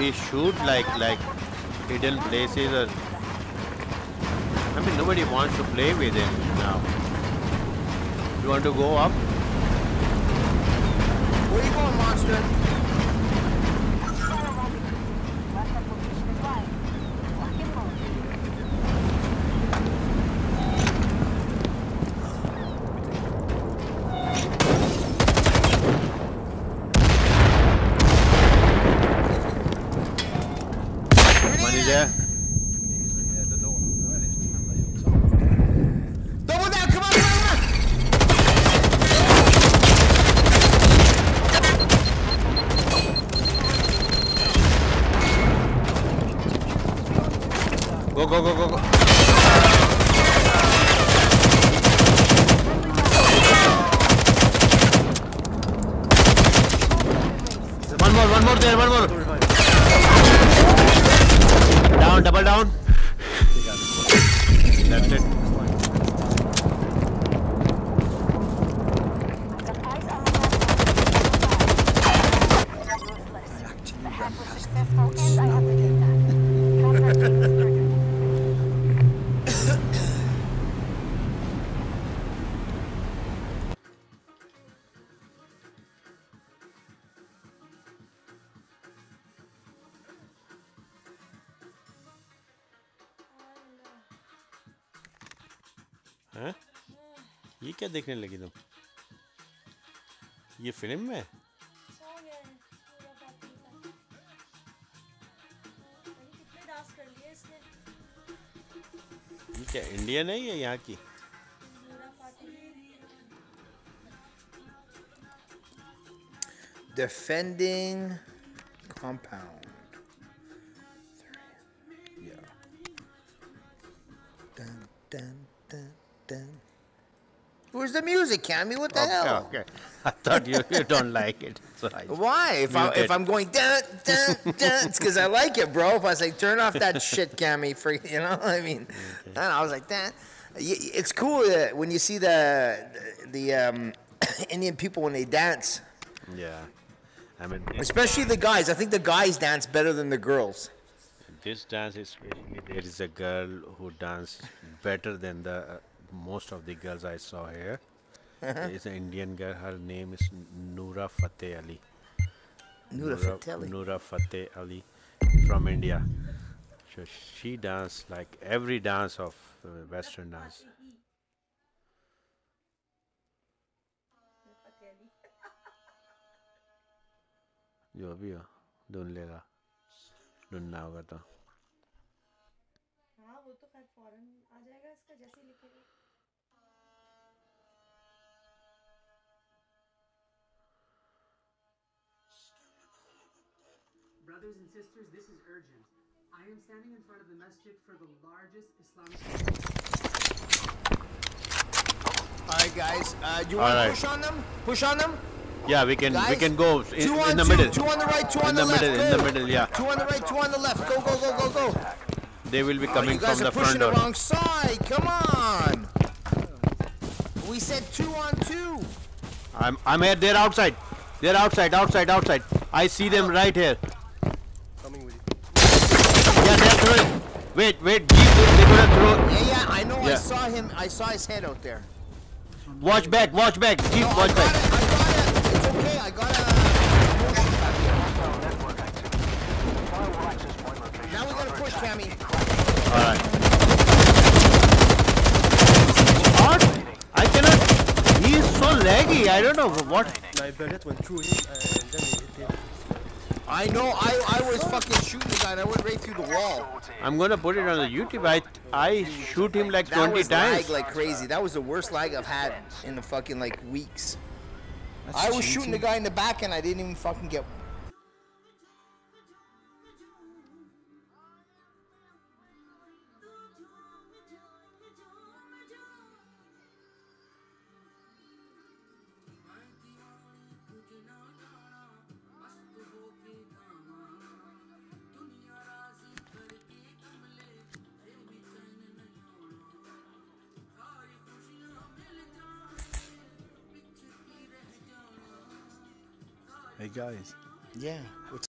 he shoot like like hidden places or I mean nobody wants to play with him now. You want to go up? Where you going, monster? Money there? Double down, come on, come on, come on! Go go go go go. One more, one more there, one more. Down, double down. That's it. Successful and I have regained that. हैं ये क्या देखने लगी तुम ये film में ये क्या इंडियन है या यहाँ की defending compound. Yeah. Dun, dun, Where's the music, Cammy? What the okay, hell? okay. I thought you, you don't like it. So I, Why? If, I, if I'm going dun dun dun, it's because I like it, bro. If I say turn off that shit, Cammy, for you know, I mean, and I was like that. It's cool that when you see the the um, Indian people when they dance, yeah. I mean, especially the guys. I think the guys dance better than the girls. this dance is really, there is a girl who dances better than the uh, most of the girls I saw here. There is an Indian girl. Her name is Noora Fateh Ali. Noora Fateh. Noora Fateh Ali from India. So she dance like every dance of uh, Western dance. जो भी हो ढूंढ लेगा ढूंढना होगा तो हाँ वो तो खैर फौरन आ जाएगा इसका जैसे ही लिखेगा Brothers and sisters, this is urgent. I am standing in front of the masjid for the largest Islamic. All right, guys. Uh, you All want to push on them? Push on them. Yeah, we can we can go in, two on in the two, middle. Two on the right, two on in the, the left. middle, go. in the middle, yeah. Two on the right, two on the left. Go, go, go, go, go. They will be coming Oh, coming you guys are pushing the wrong side. Come on. We said two on two. I'm I'm here. They're outside. They're outside, outside, outside. I see them right here. Coming with you. Yeah, they're throwing. Wait, wait. Jeep, they- they're gonna throw. Yeah, yeah. I know. I saw him. I saw his head out there. Watch back, watch back. Jeep, No, watch got back. it. I got it. It's okay. I got it. Now we gotta push, Cammy. All right. What? I cannot. He is so laggy. I don't know what. My bullet went through him and I know. I I was fucking shooting the guy and I went right through the wall. I'm gonna put it on the YouTube. I I shoot him like That 20 was times. lag like crazy. That was the worst lag I've had in the fucking like weeks. I was shooting the guy in the back and I didn't even fucking get. Hey guys, Yeah. What's